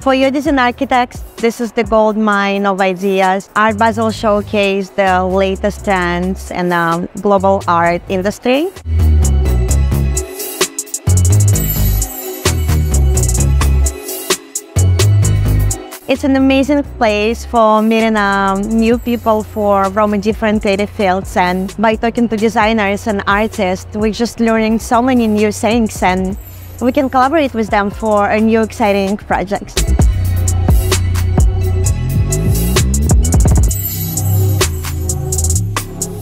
For you design architects, this is the gold mine of ideas. Art Basel showcase the latest trends in the global art industry. It's an amazing place for meeting um, new people for, from different creative fields and by talking to designers and artists, we're just learning so many new things and we can collaborate with them for a new exciting projects.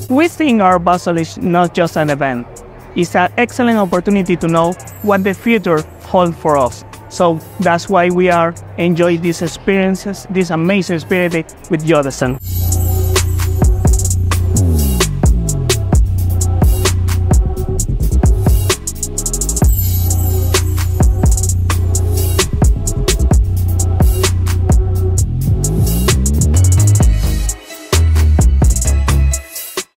We think Art Basel is not just an event. It's an excellent opportunity to know what the future holds for us. So that's why we are enjoying these experiences, this amazing spirit with YODEZEEN.